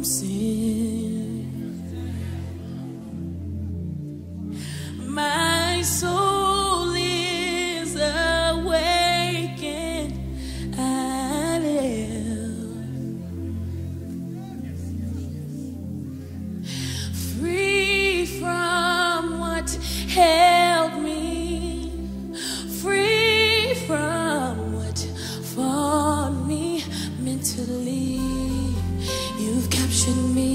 from sin. My soul is awakened. I live free from what. should mean